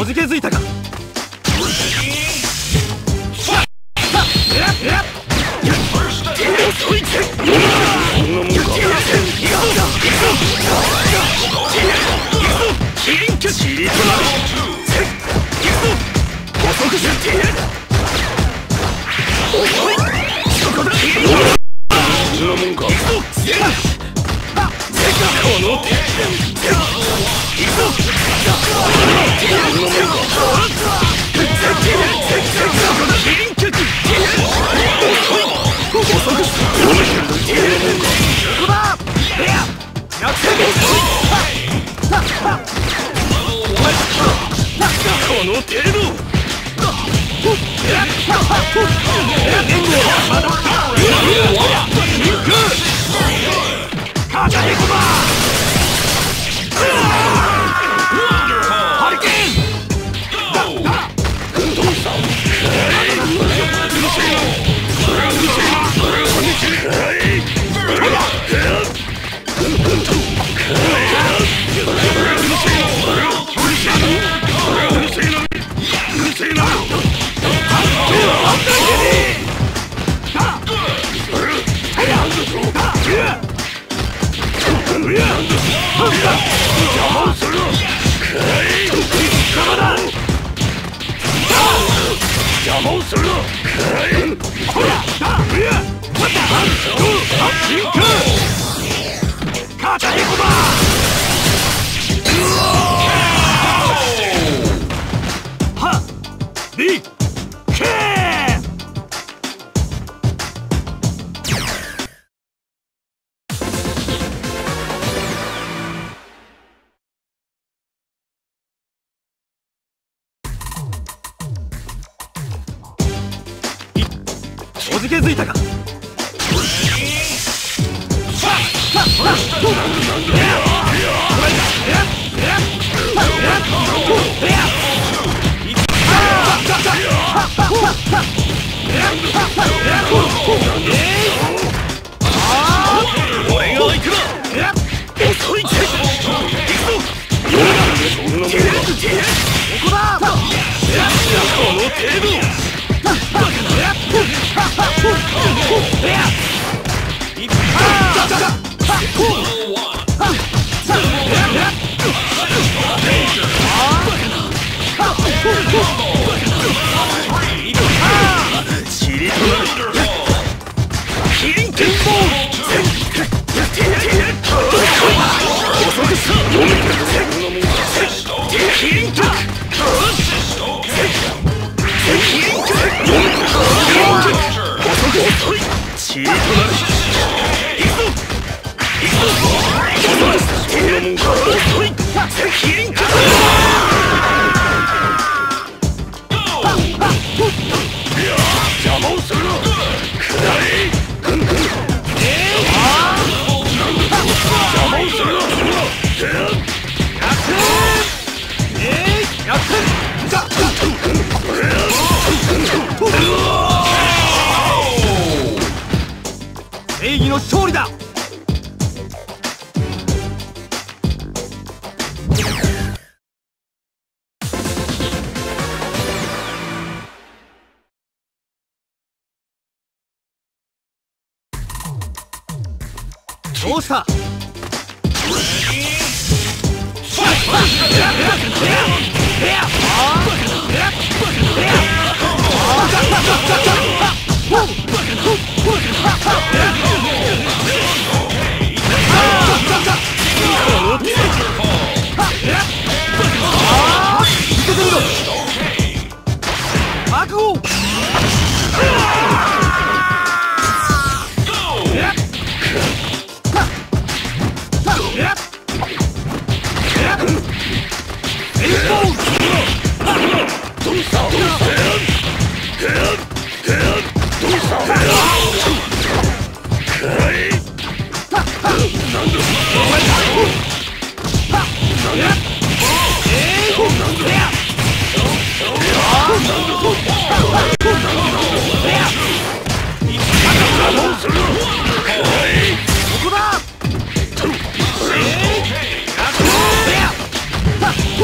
おじけづいたか？この手この程度。づいたか。ここの程度。Cool.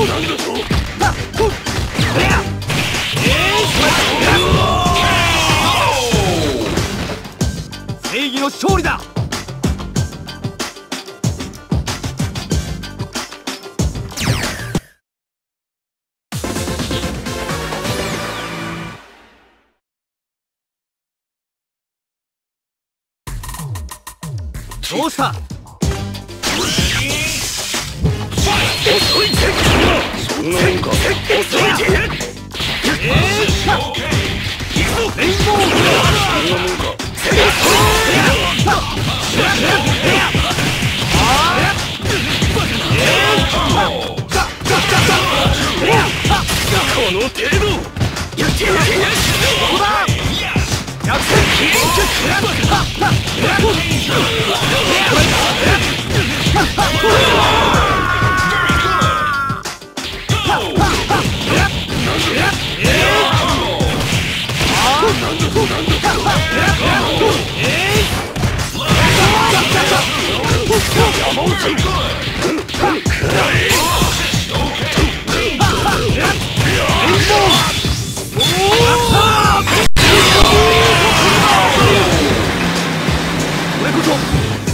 正義のどうした？んなもんか遅いえー、レインボーそんなもんかこの程度やっ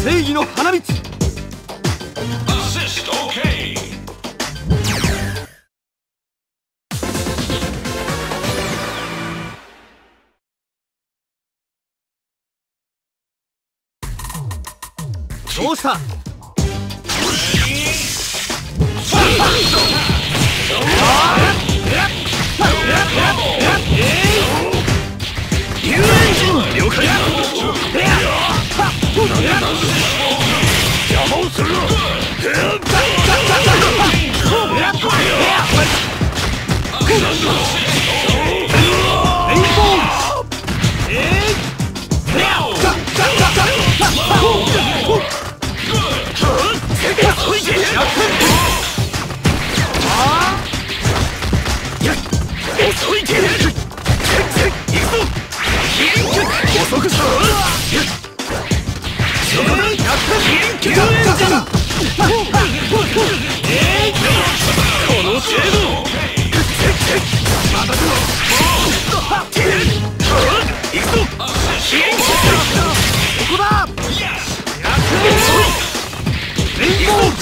正義の花道どうした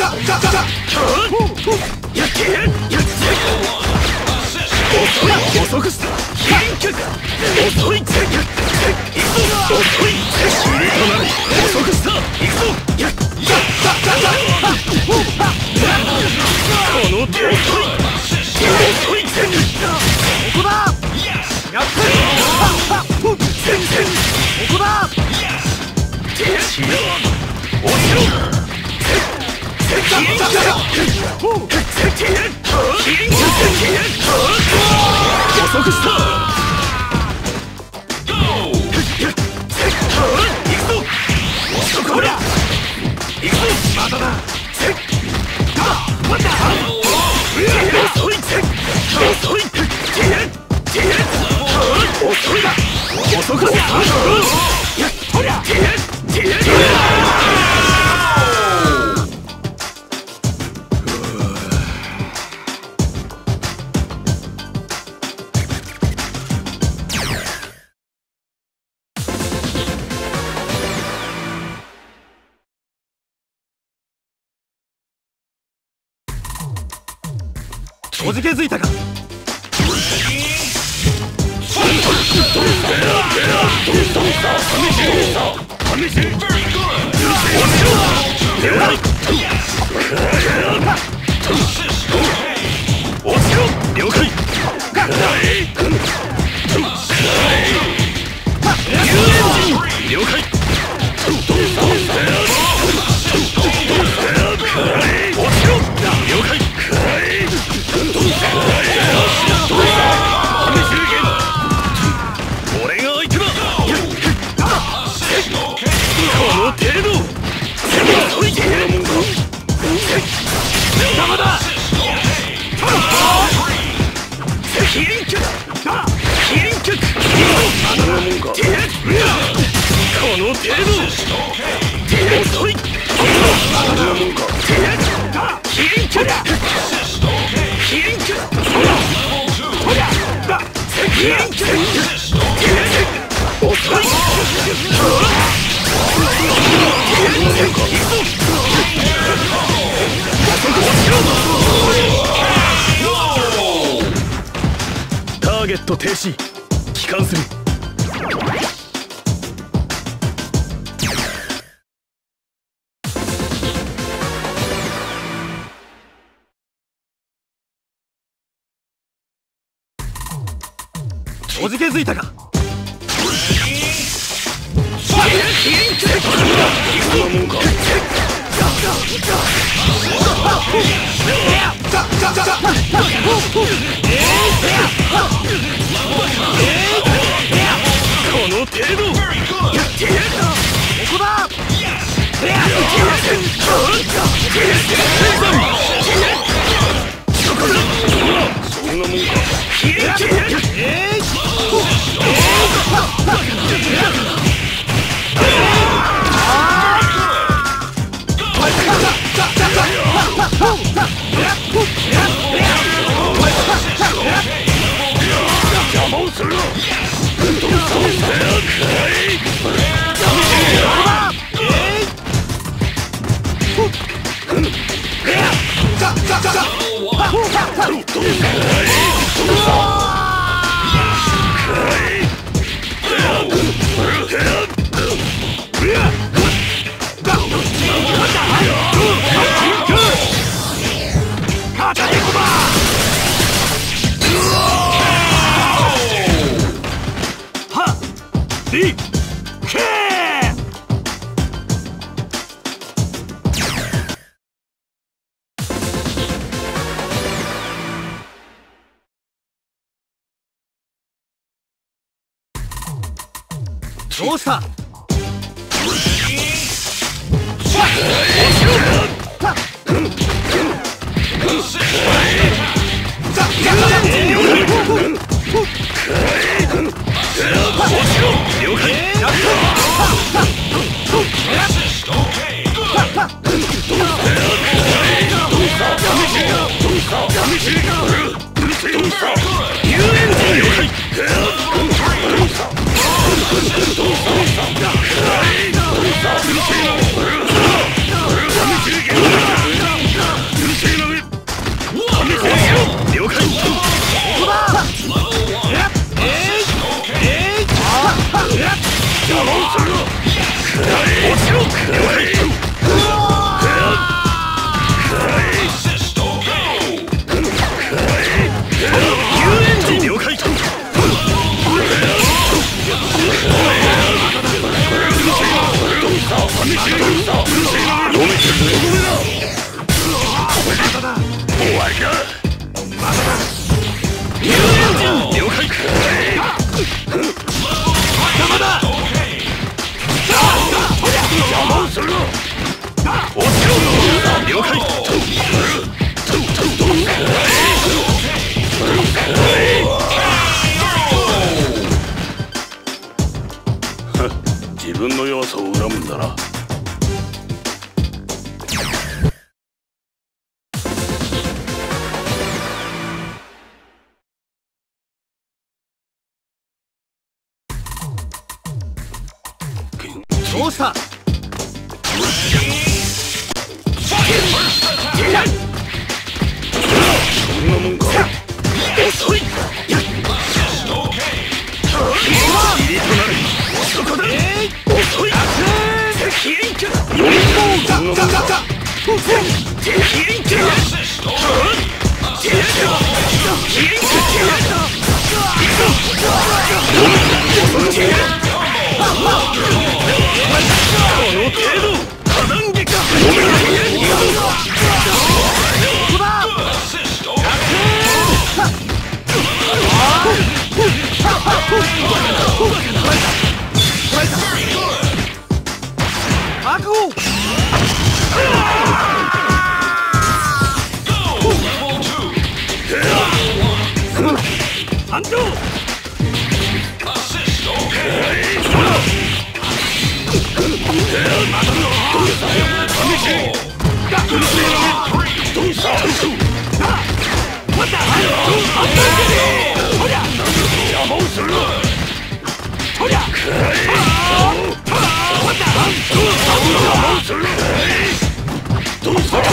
ここだ遅くした行くぞそこだ行くぞまだだ遅い遅い遅いだ遅くしづいたかターゲット停止。帰還する。じけづいたかこの程度やっここだんなもんか邪魔をするなリどうした了解落ちろ了解遊園地了解終わりだ了解。自分の弱さを恨むんだな。インクこの程度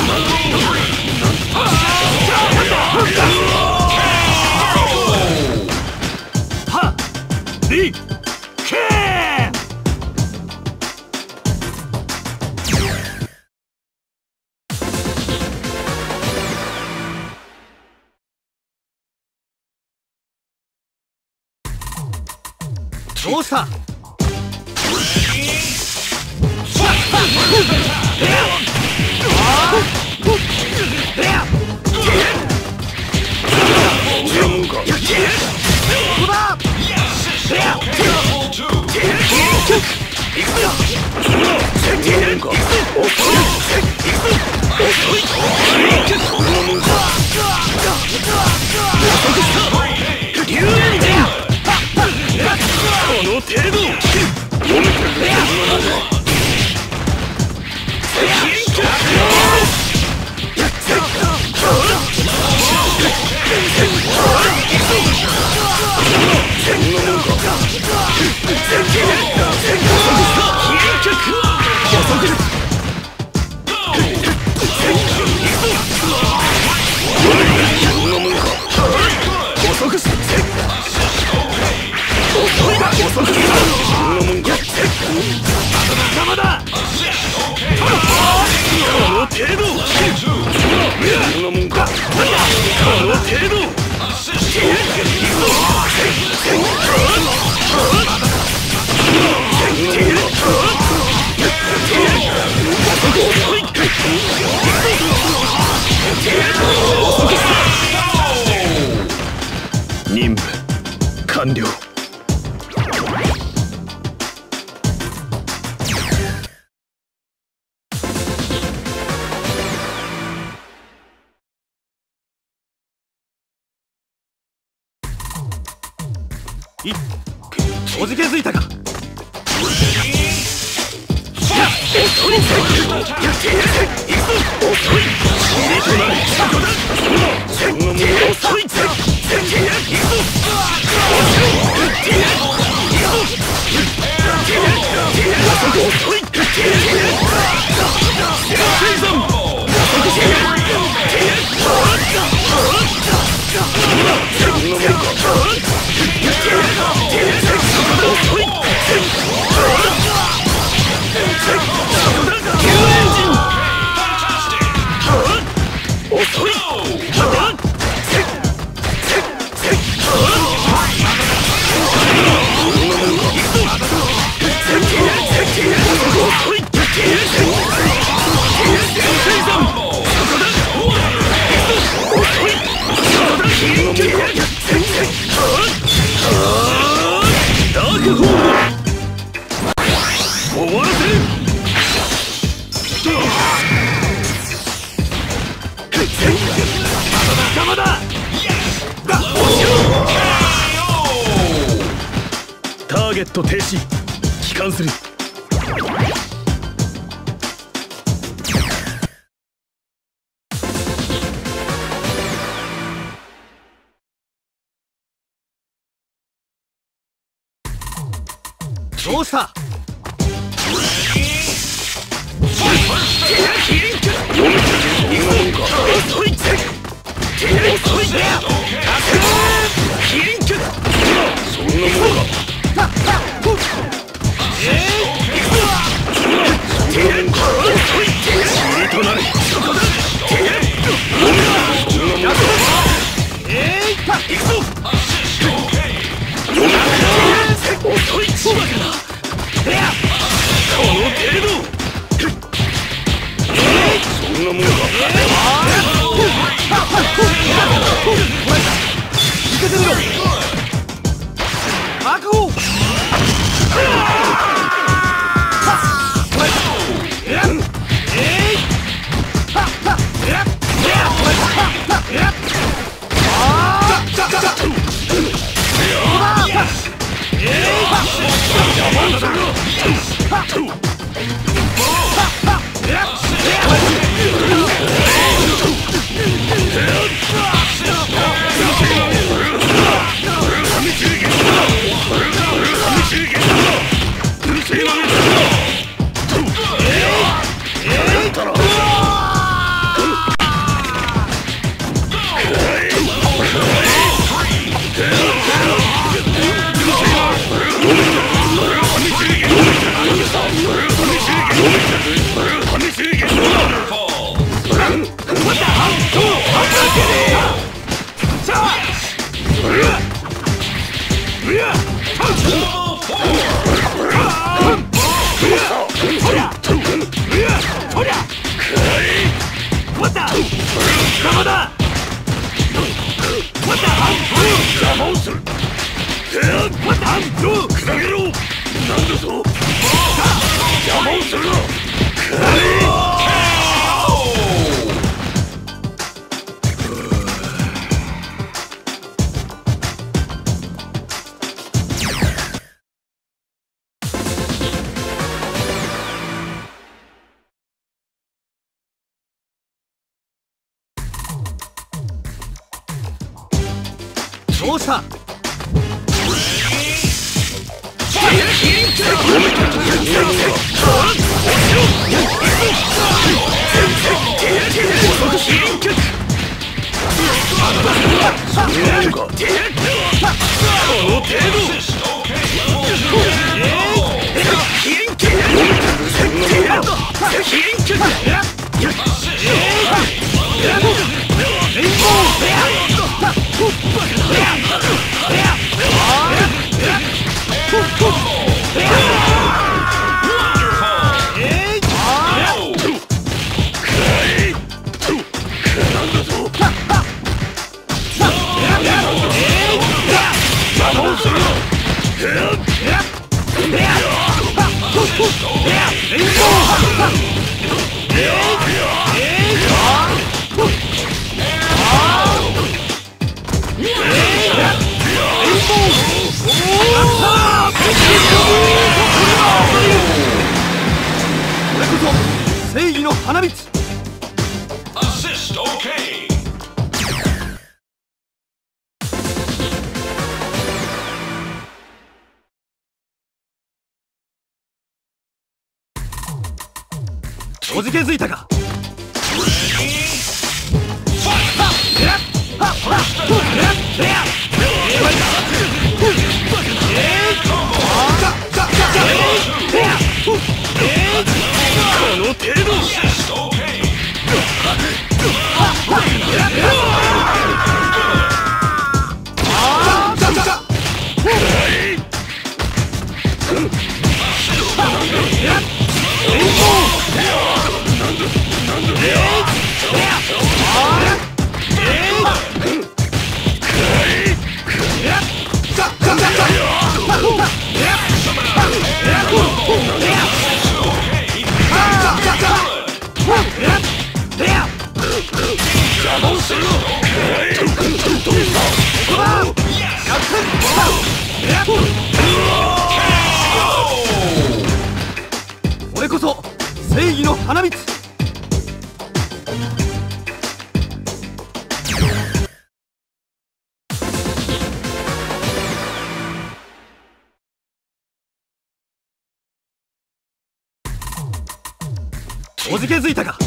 した。の程度任務完了。おじけづいたか。Yeah! のものだ行けてみろ確保 Ha! よし Yeah! Ok. おじけづいたかこの程度こそ正義の花道。おじけづいたか？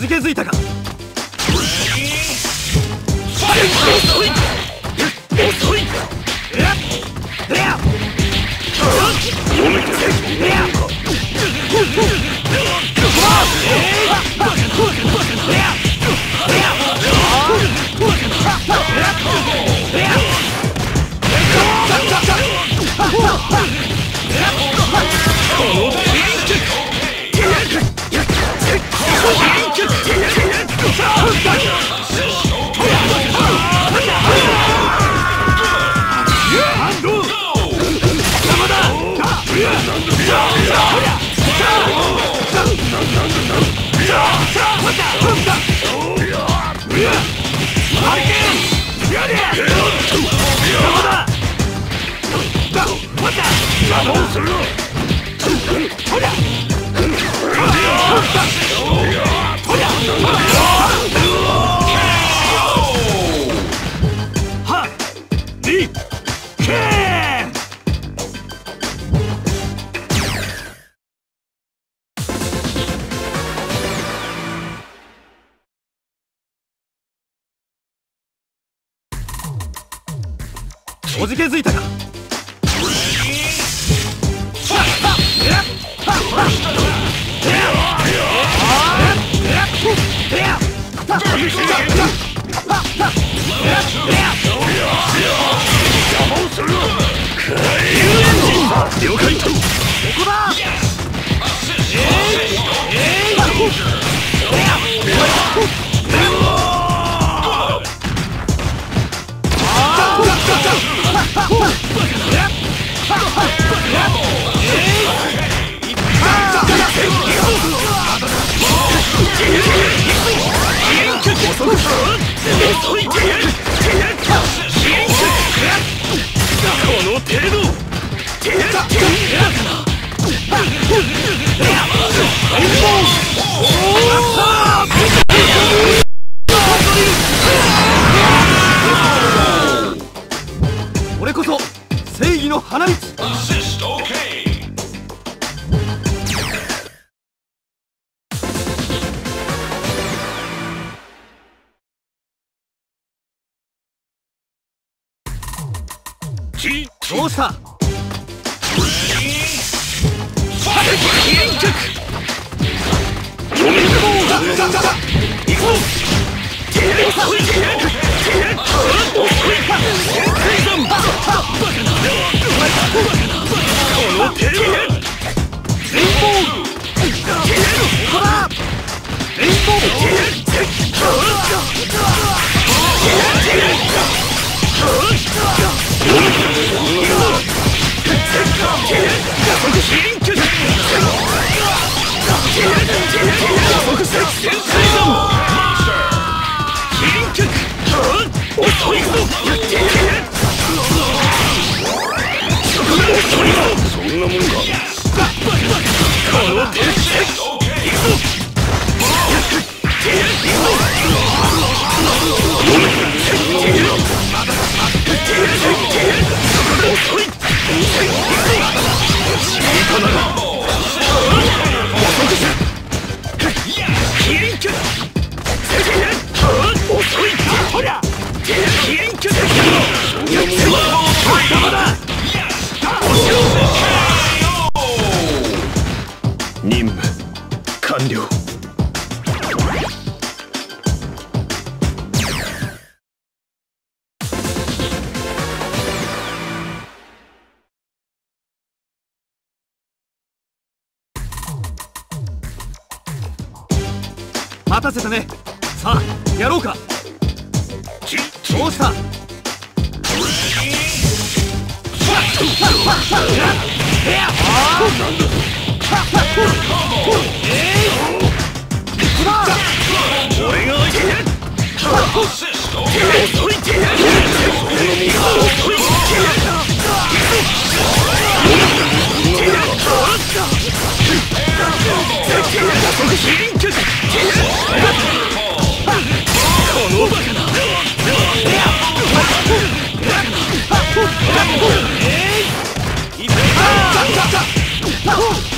じけづいたか？なはじけづいた。どう待たせたね。さあやろうか。どうした？俺が相手速ヒーリン巨人このバカなえいっ。